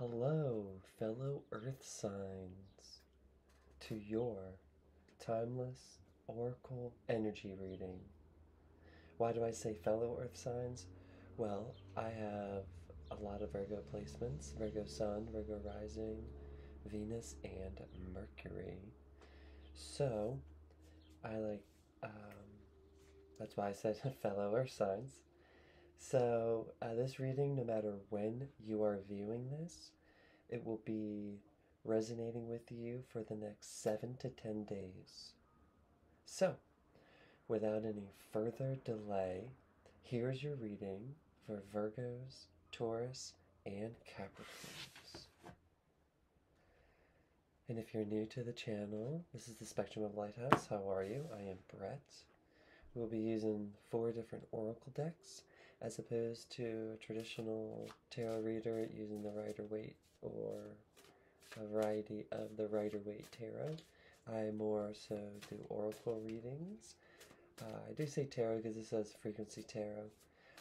Hello, fellow Earth signs, to your timeless oracle energy reading. Why do I say fellow Earth signs? Well, I have a lot of Virgo placements Virgo Sun, Virgo Rising, Venus, and Mercury. So, I like, um, that's why I said fellow Earth signs. So, uh, this reading, no matter when you are viewing this, it will be resonating with you for the next seven to ten days. So, without any further delay, here's your reading for Virgos, Taurus, and Capricorns. And if you're new to the channel, this is the Spectrum of Lighthouse. How are you? I am Brett. We'll be using four different oracle decks as opposed to a traditional tarot reader using the Rider Waite or a variety of the Rider Waite tarot. I more so do oracle readings. Uh, I do say tarot because it says frequency tarot,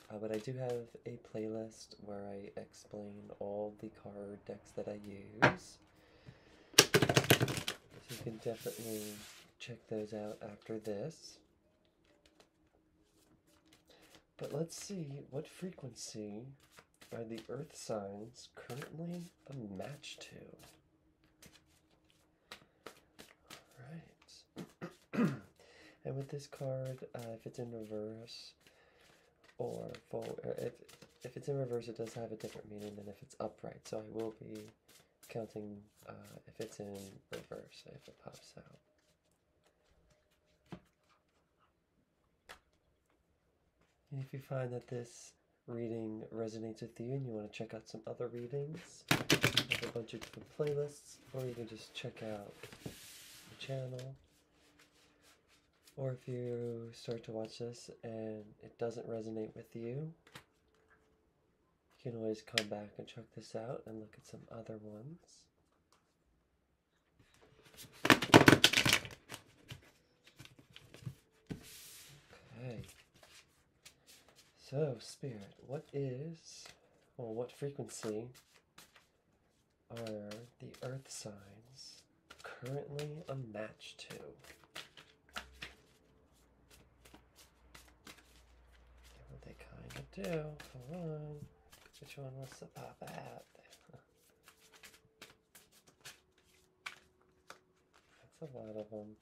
uh, but I do have a playlist where I explain all the card decks that I use. So you can definitely check those out after this. But let's see what frequency are the earth signs currently a match to. Alright. and with this card, uh, if it's in reverse or forward, if, if it's in reverse, it does have a different meaning than if it's upright. So I will be counting uh, if it's in reverse, if it pops out. And if you find that this reading resonates with you and you want to check out some other readings, I have a bunch of different playlists, or you can just check out the channel. Or if you start to watch this and it doesn't resonate with you, you can always come back and check this out and look at some other ones. Okay. So, Spirit, what is, well, what frequency are the Earth signs currently a match to? What they kind of do. Hold on. Which one wants to pop out? That's a lot of them.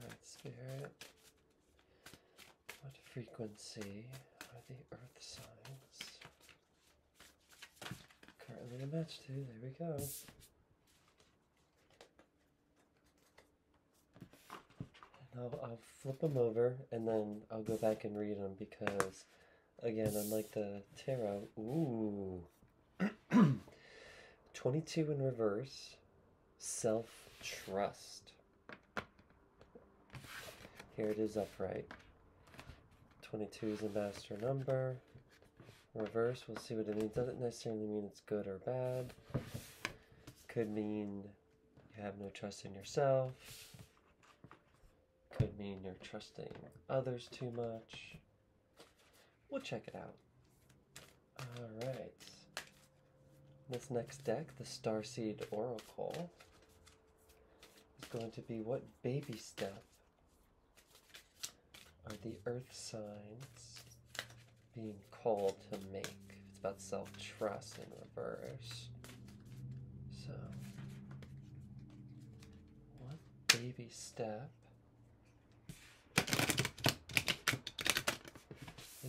Alright, Spirit. Frequency are the earth signs currently a match to? There we go. And I'll, I'll flip them over and then I'll go back and read them because, again, unlike the tarot, ooh, 22 in reverse, self trust. Here it is upright. 22 is a master number. Reverse, we'll see what it means. Doesn't necessarily mean it's good or bad. Could mean you have no trust in yourself. Could mean you're trusting others too much. We'll check it out. Alright. This next deck, the Starseed Oracle, is going to be what baby step are the earth signs being called to make. It's about self trust in reverse. So, what baby step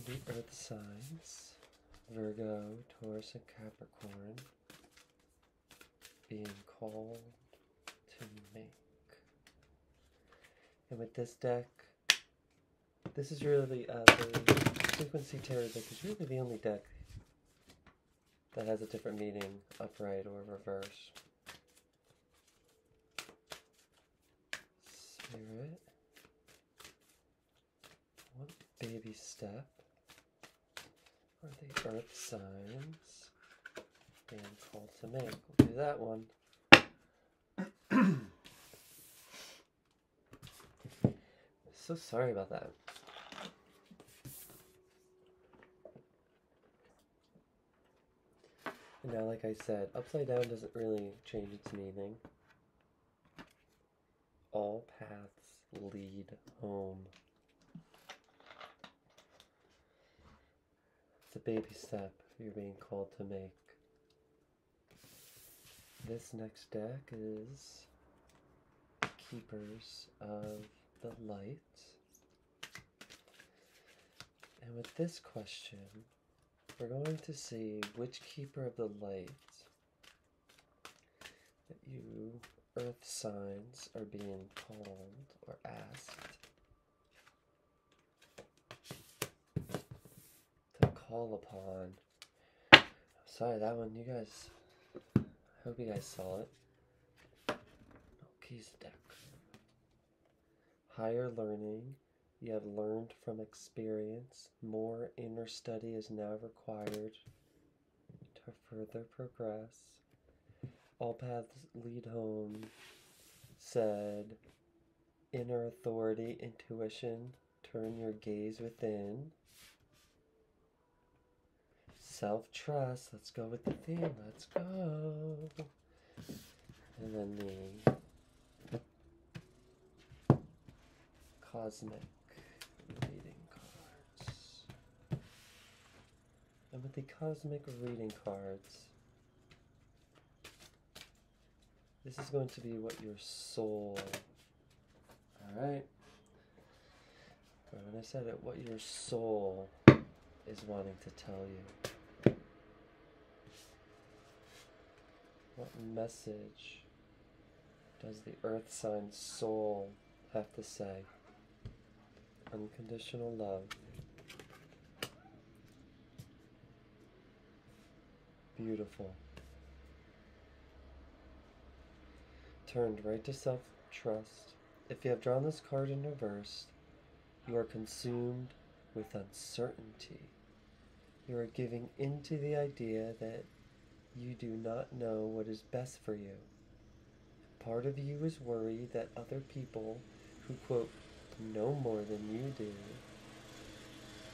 the earth signs, Virgo, Taurus, and Capricorn, being called to make? And with this deck, this is really uh, the frequency tarot deck is really the only deck that has a different meaning, upright or reverse. Spirit. What baby step are the earth signs being called to make? We'll do that one. so sorry about that. Now, like I said, upside down doesn't really change its meaning. All paths lead home. It's a baby step you're being called to make. This next deck is Keepers of the Light. And with this question, we're going to see which Keeper of the Light that you Earth signs are being called or asked to call upon. Sorry, that one, you guys. I hope you guys saw it. Oh, keys deck. Higher learning. You have learned from experience. More inner study is now required to further progress. All paths lead home said inner authority, intuition, turn your gaze within. Self trust, let's go with the theme, let's go. And then the cosmic reading cards. And with the cosmic reading cards, this is going to be what your soul. Alright. When I said it, what your soul is wanting to tell you. What message does the earth sign soul have to say? Unconditional love. Beautiful. Turned right to self trust. If you have drawn this card in reverse, you are consumed with uncertainty. You are giving into the idea that you do not know what is best for you. Part of you is worried that other people who, quote, know more than you do,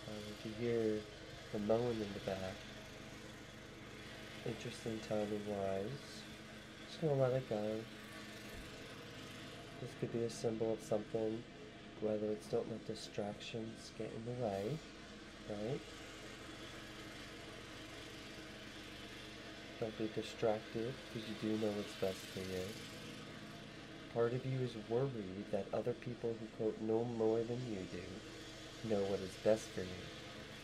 uh, you hear the moan in the back, interesting timing wise, just gonna let it go. This could be a symbol of something, whether it's don't let distractions get in the way, right? Don't be distracted because you do know what's best for you. Part of you is worried that other people who quote know more than you do know what is best for you.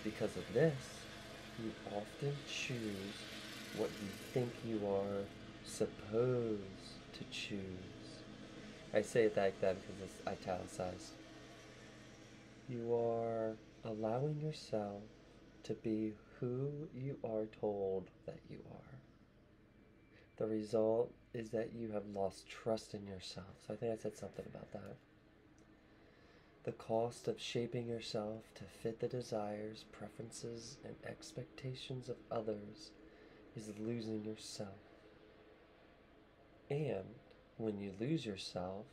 Because of this, you often choose what you think you are supposed to choose. I say it like that because it's italicized. You are allowing yourself to be who you are told that you are. The result is that you have lost trust in yourself. So I think I said something about that. The cost of shaping yourself to fit the desires, preferences, and expectations of others is losing yourself. And when you lose yourself,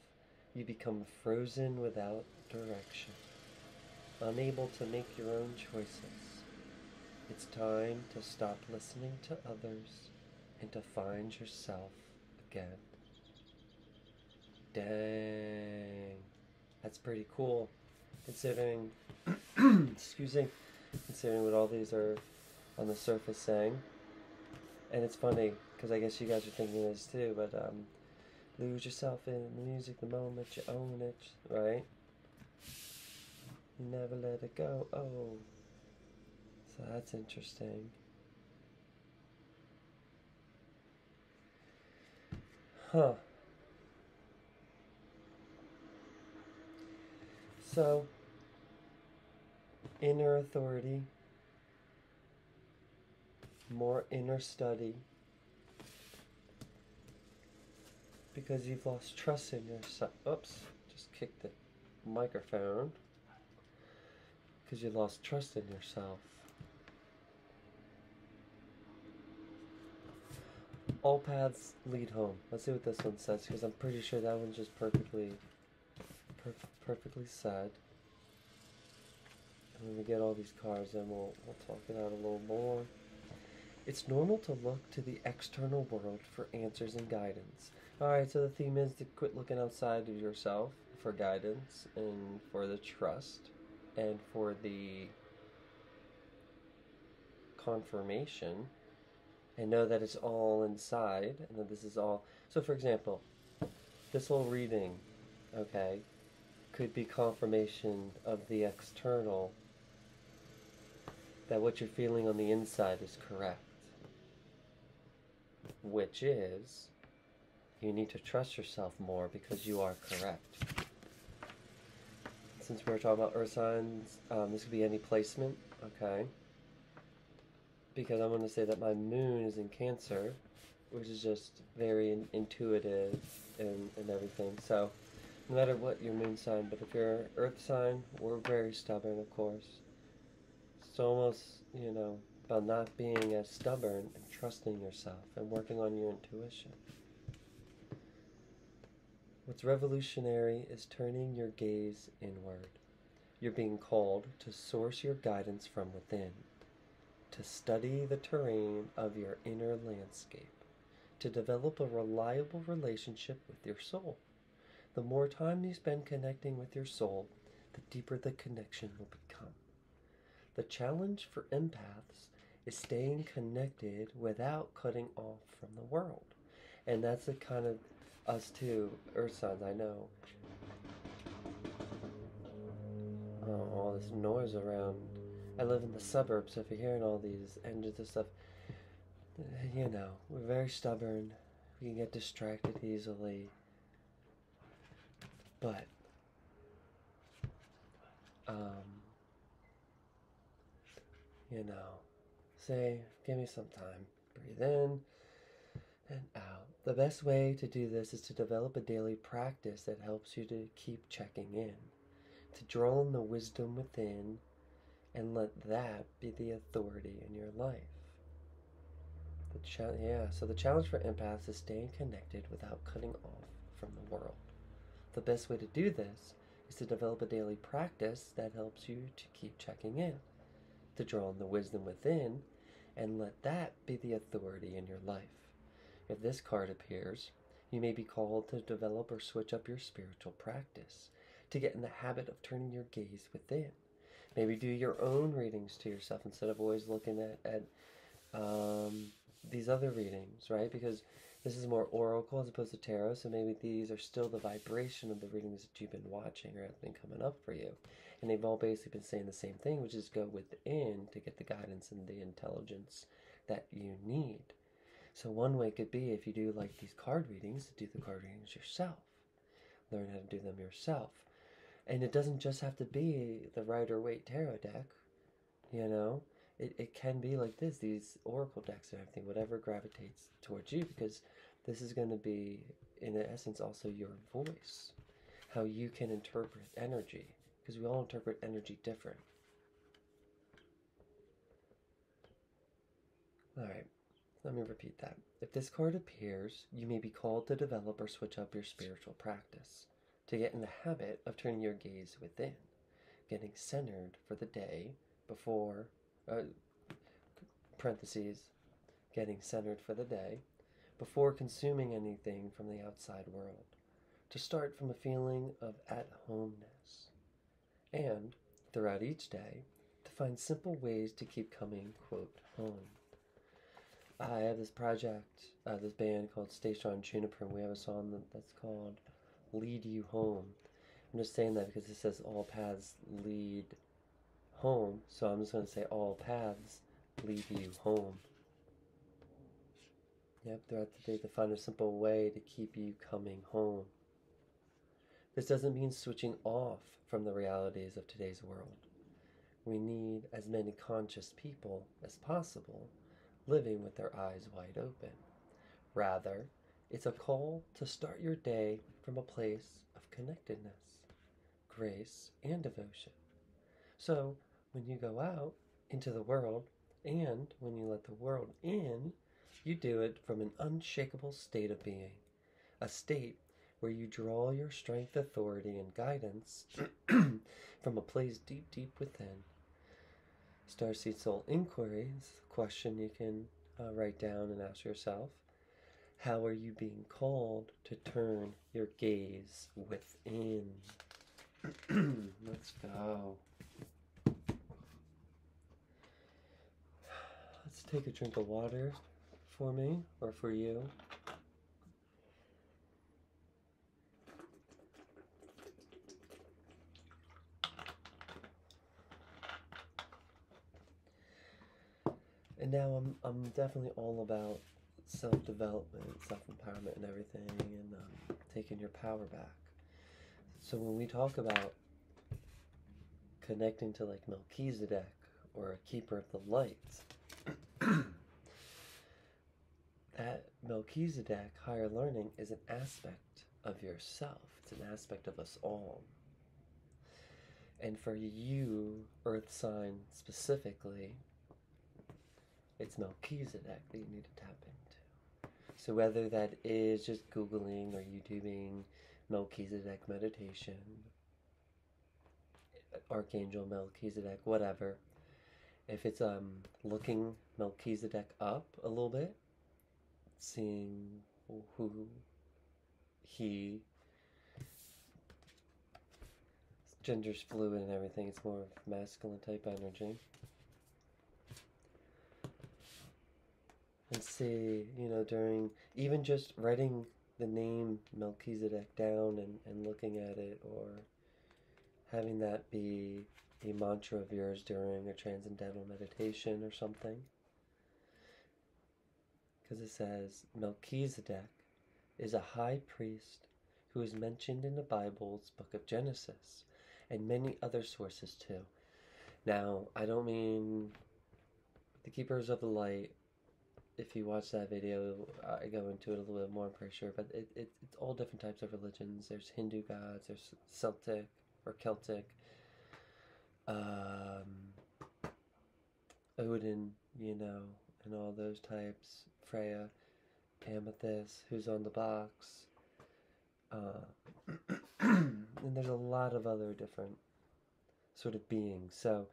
you become frozen without direction, unable to make your own choices. It's time to stop listening to others and to find yourself again. Dang. That's pretty cool. Considering, excuse me, considering what all these are on the surface saying. And it's funny, because I guess you guys are thinking this too, but um, lose yourself in the music the moment you own it, right? Never let it go. Oh. So that's interesting. Huh. So, inner authority, more inner study, because you've lost trust in yourself. Oops, just kicked the microphone. Because you lost trust in yourself. All paths lead home. Let's see what this one says, because I'm pretty sure that one's just perfectly, per perfectly said. And when we get all these cards, then we'll, we'll talk it out a little more. It's normal to look to the external world for answers and guidance. Alright, so the theme is to quit looking outside of yourself for guidance and for the trust and for the confirmation and know that it's all inside and that this is all. So, for example, this whole reading, okay, could be confirmation of the external that what you're feeling on the inside is correct. Which is, you need to trust yourself more because you are correct. Since we are talking about earth signs, um, this could be any placement, okay? Because I'm going to say that my moon is in Cancer, which is just very in intuitive and, and everything. So, no matter what your moon sign, but if you're earth sign, we're very stubborn, of course. It's almost, you know, about not being as stubborn and trusting yourself and working on your intuition. What's revolutionary is turning your gaze inward. You're being called to source your guidance from within, to study the terrain of your inner landscape, to develop a reliable relationship with your soul. The more time you spend connecting with your soul, the deeper the connection will become. The challenge for empaths is staying connected without cutting off from the world. And that's the kind of us too, Earth signs, I know. Oh, all this noise around. I live in the suburbs, so if you're hearing all these engines and stuff, you know, we're very stubborn. We can get distracted easily. But, um, you know, say, give me some time. Breathe in and out. The best way to do this is to develop a daily practice that helps you to keep checking in, to draw on the wisdom within, and let that be the authority in your life. The cha- yeah, so the challenge for empaths is staying connected without cutting off from the world. The best way to do this is to develop a daily practice that helps you to keep checking in, to draw on the wisdom within, and let that be the authority in your life. If this card appears, you may be called to develop or switch up your spiritual practice, to get in the habit of turning your gaze within. Maybe do your own readings to yourself instead of always looking at, at um, these other readings, right? Because this is more oracle as opposed to tarot, so maybe these are still the vibration of the readings that you've been watching or have been coming up for you. And they've all basically been saying the same thing, which is go within to get the guidance and the intelligence that you need. So one way could be if you do like these card readings, to do the card readings yourself. Learn how to do them yourself. And it doesn't just have to be the Rider Waite tarot deck, you know. It, it can be like this, these oracle decks and everything, whatever gravitates towards you, because this is going to be, in essence, also your voice. How you can interpret energy, because we all interpret energy different. Alright, let me repeat that. If this card appears, you may be called to develop or switch up your spiritual practice, to get in the habit of turning your gaze within, getting centered for the day before, uh, parentheses, getting centered for the day before consuming anything from the outside world, to start from a feeling of at homeness, and throughout each day, to find simple ways to keep coming, quote, home. I have this project, uh, this band called Stay Strong Juniper, and we have a song that's called Lead You Home. I'm just saying that because it says all paths lead home, so I'm just going to say all paths lead you home. Yep, throughout the day to find a simple way to keep you coming home. This doesn't mean switching off from the realities of today's world. We need as many conscious people as possible living with their eyes wide open. Rather, it's a call to start your day from a place of connectedness, grace, and devotion. So, when you go out into the world and when you let the world in, you do it from an unshakable state of being, a state where you draw your strength, authority, and guidance from a place deep, deep within. Starseed Soul a question you can uh, write down and ask yourself how are you being called to turn your gaze within? Let's go. Let's take a drink of water for me or for you. And now I'm I'm definitely all about self development, self empowerment, and everything, and um, taking your power back. So when we talk about connecting to like Melchizedek or a keeper of the lights, Melchizedek higher learning is an aspect of yourself. It's an aspect of us all. And for you, Earth sign specifically, it's Melchizedek that you need to tap into. So whether that is just Googling or YouTubing Melchizedek meditation, Archangel Melchizedek, whatever, if it's um looking Melchizedek up a little bit, seeing who he gender's fluid and everything, it's more of masculine type energy. and see, you know, during even just writing the name Melchizedek down and, and looking at it or having that be a mantra of yours during a transcendental meditation or something. Because it says Melchizedek is a high priest who is mentioned in the Bible's book of Genesis and many other sources too. Now, I don't mean the keepers of the light if you watch that video, I go into it a little bit more, I'm pretty sure. But it, it, it's all different types of religions. There's Hindu gods, there's Celtic or Celtic, um, Odin, you know, and all those types. Freya, Amethyst, who's on the box. Uh, and there's a lot of other different sort of beings. So,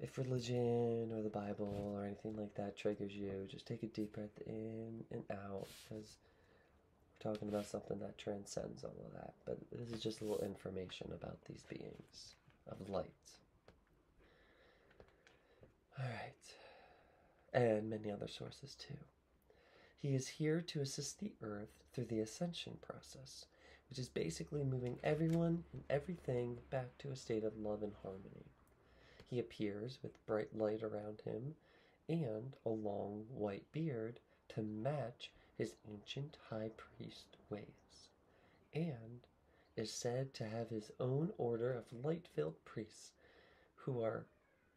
if religion or the Bible or anything like that triggers you, just take a deep breath in and out because we're talking about something that transcends all of that. But this is just a little information about these beings of light. All right. And many other sources too. He is here to assist the earth through the ascension process, which is basically moving everyone and everything back to a state of love and harmony. He appears with bright light around him and a long white beard to match his ancient high priest ways, and is said to have his own order of light filled priests who are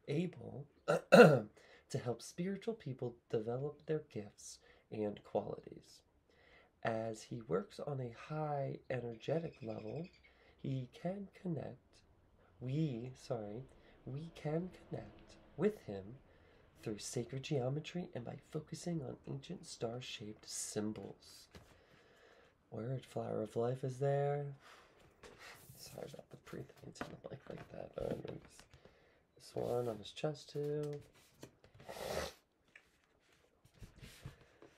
able to help spiritual people develop their gifts and qualities. As he works on a high energetic level, he can connect, we, sorry, we can connect with him through sacred geometry and by focusing on ancient star shaped symbols. Word flower of life is there. Sorry about the pre thing to the mic like that. Oh, this one on his chest too.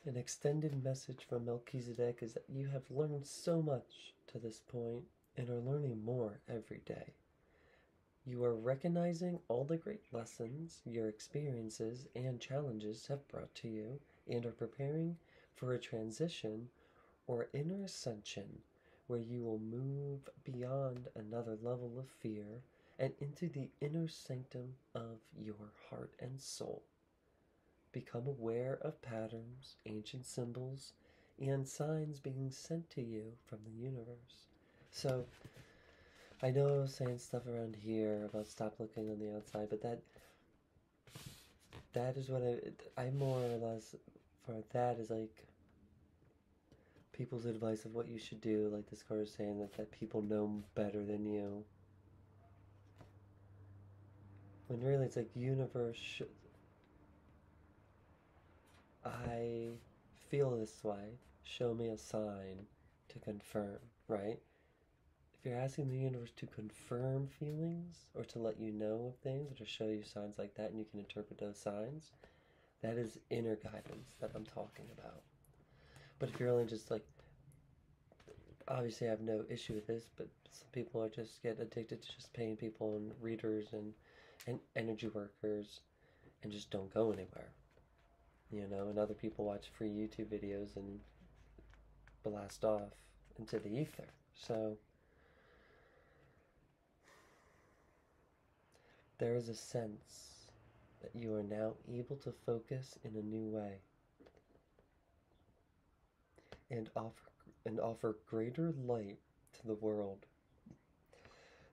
An extended message from Melchizedek is that you have learned so much to this point and are learning more every day. You are recognizing all the great lessons your experiences and challenges have brought to you and are preparing for a transition or inner ascension where you will move beyond another level of fear and into the inner sanctum of your heart and soul. Become aware of patterns, ancient symbols, and signs being sent to you from the universe. So, I know I was saying stuff around here about stop looking on the outside, but that that is what I I more or less for that is like people's advice of what you should do. Like this card is saying that that people know better than you. When really it's like universe. I feel this way. Show me a sign to confirm, right? If you're asking the universe to confirm feelings or to let you know of things or to show you signs like that and you can interpret those signs, That is inner guidance that I'm talking about. But if you're only just like, obviously, I have no issue with this, but some people are just get addicted to just paying people and readers and, and energy workers and just don't go anywhere. You know, and other people watch free YouTube videos and blast off into the ether. So, there is a sense that you are now able to focus in a new way and offer and offer greater light to the world.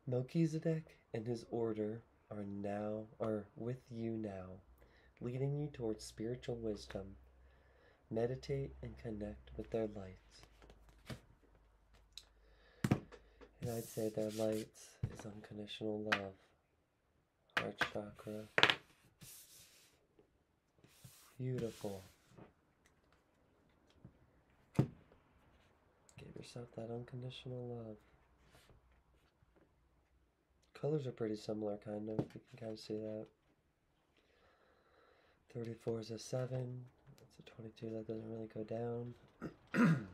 Melchizedek and his order are now are with you now, leading you towards spiritual wisdom. Meditate and connect with their light. And I'd say their light is unconditional love. Heart chakra. Beautiful. Give yourself that unconditional love. Colors are pretty similar, kind of. You can kind of see that. 34 is a 7. That's a 22. That doesn't really go down.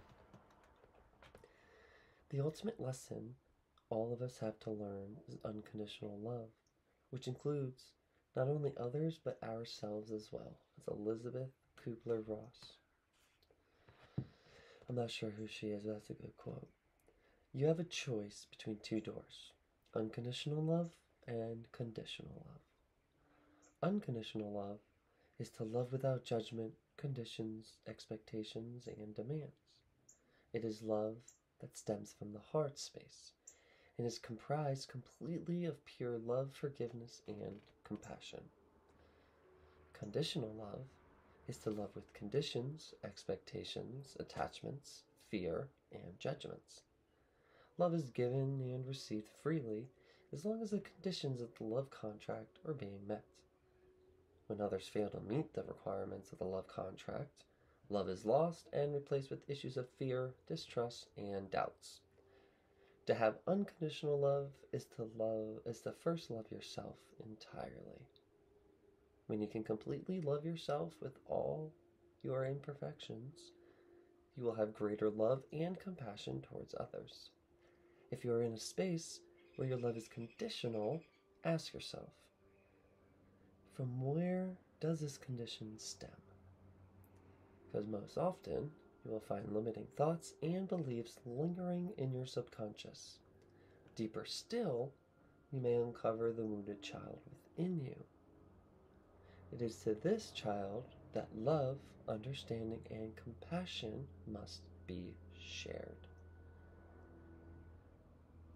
the ultimate lesson all of us have to learn is unconditional love, which includes not only others but ourselves as well. It's Elizabeth Kubler Ross. I'm not sure who she is, but that's a good quote. You have a choice between two doors unconditional love and conditional love. Unconditional love is to love without judgment, conditions, expectations, and demands. It is love that stems from the heart space and is comprised completely of pure love, forgiveness, and compassion. Conditional love is to love with conditions, expectations, attachments, fear, and judgments. Love is given and received freely as long as the conditions of the love contract are being met. When others fail to meet the requirements of the love contract, love is lost and replaced with issues of fear, distrust, and doubts. To have unconditional love is to love is to first love yourself entirely. When you can completely love yourself with all your imperfections, you will have greater love and compassion towards others. If you are in a space where your love is conditional, ask yourself, from where does this condition stem? Because most often, you will find limiting thoughts and beliefs lingering in your subconscious. Deeper still, you may uncover the wounded child within you. It is to this child that love, understanding, and compassion must be shared.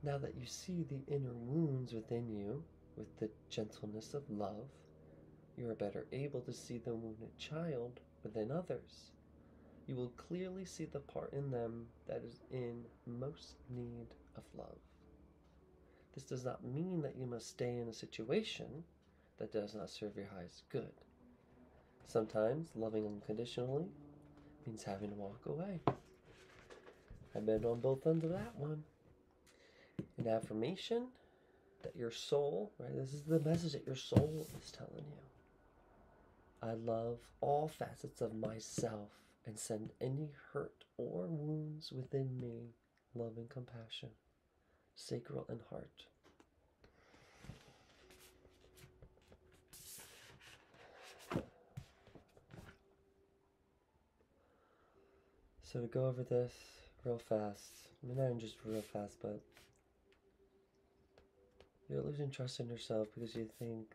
Now that you see the inner wounds within you with the gentleness of love, you are better able to see the wounded child within others. You will clearly see the part in them that is in most need of love. This does not mean that you must stay in a situation that does not serve your highest good. Sometimes loving unconditionally means having to walk away. I've been on both ends of that one. An affirmation that your soul, right? This is the message that your soul is telling you. I love all facets of myself and send any hurt or wounds within me love and compassion, sacral and heart. So to go over this real fast, I mean not just real fast, but you're losing trust in yourself because you think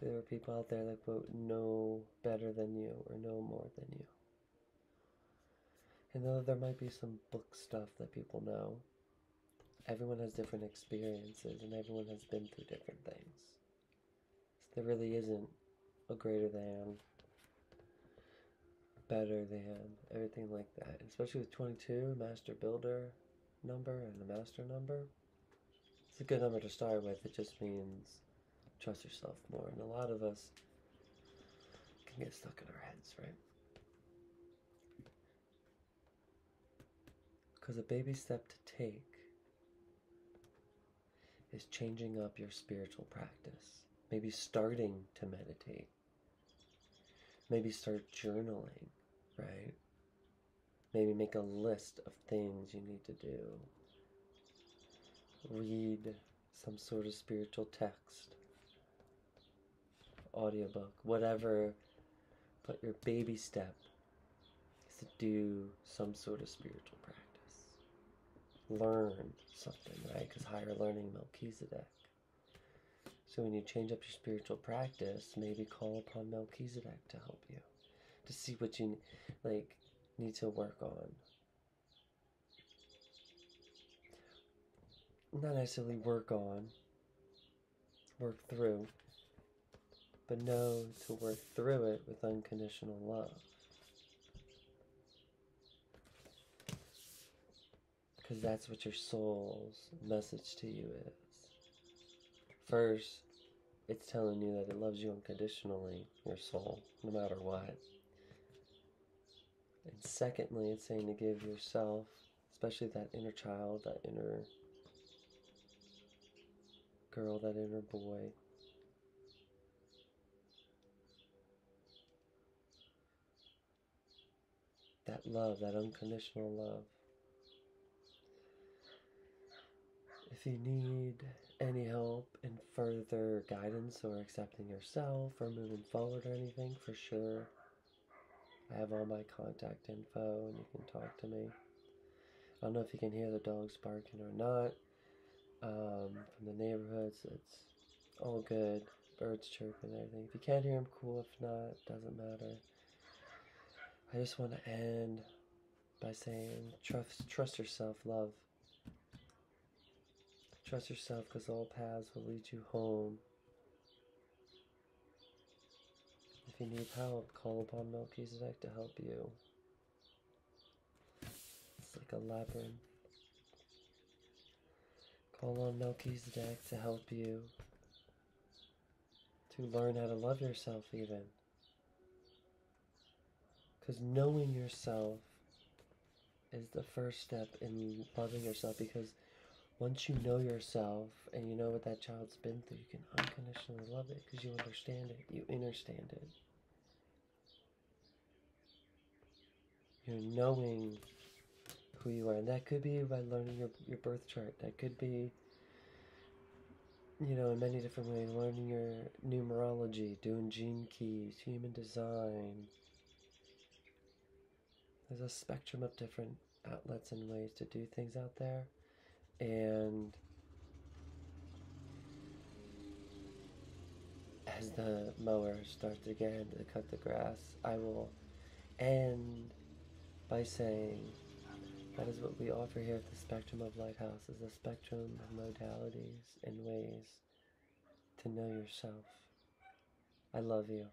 there are people out there that quote know better than you or know more than you. And though there might be some book stuff that people know, everyone has different experiences and everyone has been through different things. So there really isn't a greater than better than, everything like that. Especially with 22, master builder number and the master number. It's a good number to start with. It just means trust yourself more. And a lot of us can get stuck in our heads, right? Because a baby step to take is changing up your spiritual practice. Maybe starting to meditate Maybe start journaling, right? Maybe make a list of things you need to do. Read some sort of spiritual text, audiobook, whatever. But your baby step is to do some sort of spiritual practice. Learn something, right? Because higher learning Melchizedek. So when you change up your spiritual practice, maybe call upon Melchizedek to help you to see what you like need to work on. Not necessarily work on, work through, but know to work through it with unconditional love. Because that's what your soul's message to you is. First, it's telling you that it loves you unconditionally, your soul, no matter what. And secondly, it's saying to give yourself, especially that inner child, that inner girl, that inner boy, that love, that unconditional love. If you need any help in further guidance or accepting yourself or moving forward or anything, for sure, I have all my contact info and you can talk to me. I don't know if you can hear the dogs barking or not. Um, from the neighborhoods, it's all good. Birds chirping and everything. If you can't hear them, cool. If not, doesn't matter. I just want to end by saying trust, trust yourself, love. Trust yourself because all paths will lead you home. If you need help, call upon Melchizedek to help you. It's like a labyrinth. Call on Melchizedek to help you to learn how to love yourself, even. Because knowing yourself is the first step in loving yourself because once you know yourself and you know what that child's been through, you can unconditionally love it because you understand it, you understand it. You're knowing who you are, and that could be by learning your, your birth chart. That could be, you know, in many different ways, learning your numerology, doing gene keys, human design. There's a spectrum of different outlets and ways to do things out there and as the mower starts again to cut the grass, I will end by saying that is what we offer here at the Spectrum of Lighthouse is a spectrum of modalities and ways to know yourself. I love you.